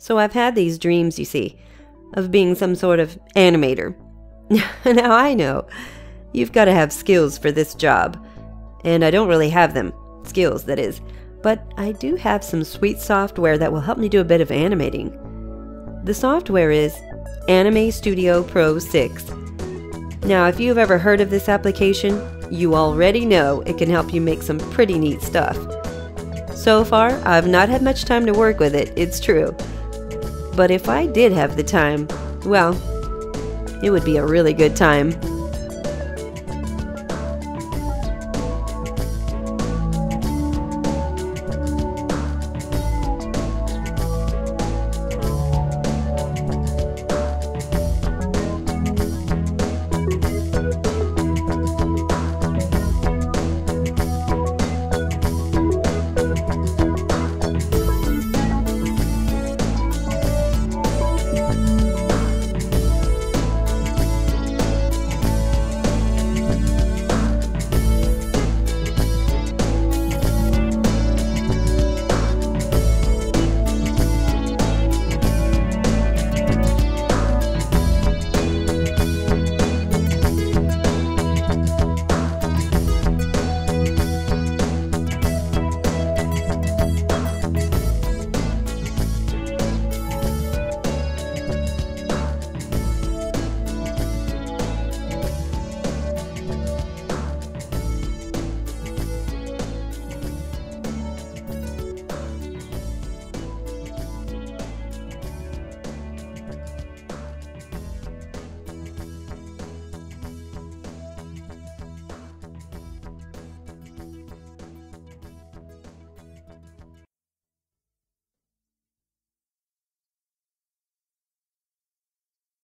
So I've had these dreams, you see, of being some sort of animator. now I know you've got to have skills for this job, and I don't really have them. Skills, that is. But I do have some sweet software that will help me do a bit of animating. The software is Anime Studio Pro 6. Now, if you've ever heard of this application, you already know it can help you make some pretty neat stuff. So far, I've not had much time to work with it, it's true. But if I did have the time, well, it would be a really good time.